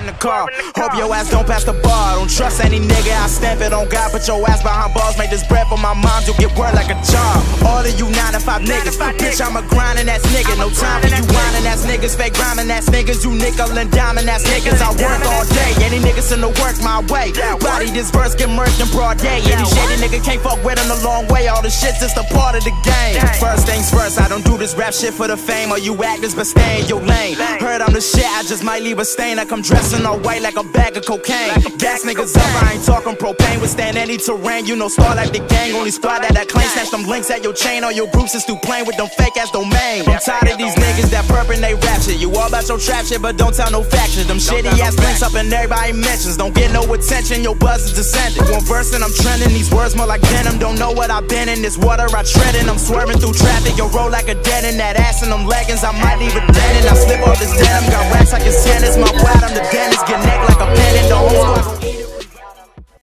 in the car. Hope your ass don't pass the bar. Don't trust any nigga, I stamp it on God. Put your ass behind bars, make this bread for my mom. You'll get word like a job. All of you 9 to 5 niggas. Bitch, I'm a grinding ass nigga. No time for you whining ass niggas. Fake grinding ass niggas. You nickel and diamond ass niggas. I work all day. Any niggas in the work my way. Body this verse get murked in broad day. Any shady nigga can't fuck with in the long way. All the shit's just a part of the game. First things first, I don't do this rap shit for the fame. Or you actors, but stay in your lane. I just might leave a stain. like I come dressing all white like a bag of cocaine. Gas niggas up, I ain't talking propane. Withstand any terrain. You know, start like the gang. Only squad that I claim. Snatch them links at your chain. All your groups is through playing with them fake ass domain. I'm tired of these niggas that purping they rap shit. You all about your trap shit, but don't tell no factions. Them shitty ass links up and everybody mentions. Don't get no attention, your buzz is descending. One verse and I'm trending. These words more like venom. Don't know what I've been in. This water I tread in. I'm swerving through traffic. Yo, roll like a dead in that ass and them leggings. I might leave a dead and I slip off this denim. Got